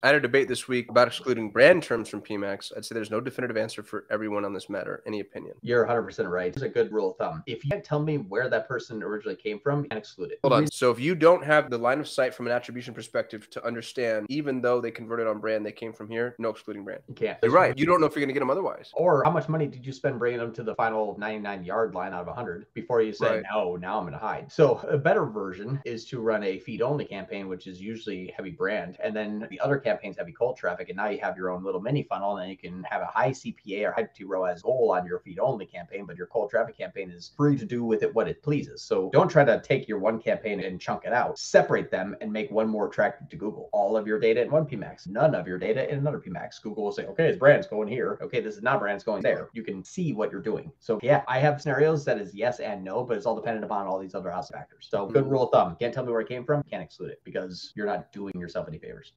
I had a debate this week about excluding brand terms from PMAX. I'd say there's no definitive answer for everyone on this matter. Any opinion? You're 100% right. It's a good rule of thumb. If you can't tell me where that person originally came from, you can exclude it. Hold on. So if you don't have the line of sight from an attribution perspective to understand, even though they converted on brand, they came from here, no excluding brand. You can't. You're right. You don't know if you're going to get them otherwise. Or how much money did you spend bringing them to the final 99 yard line out of 100 before you said, Right. no, now I'm going to hide? So a better version is to run a feed only campaign, which is usually heavy brand. And then the other campaigns heavy cold traffic. And now you have your own little mini funnel and then you can have a high CPA or high T ROAS goal on your feed only campaign, but your cold traffic campaign is free to do with it what it pleases. So don't try to take your one campaign and chunk it out. Separate them and make one more attractive to Google. All of your data in one PMAX, none of your data in another PMAX. Google will say, okay, this brand's going here. Okay, this is not brand's going there. You can see what you're doing. So yeah, I have scenarios that is yes and no, but it's all dependent upon all these other outside factors. So good mm-hmm. rule of thumb. Can't tell me where it came from, can't exclude it because you're not doing yourself any favors.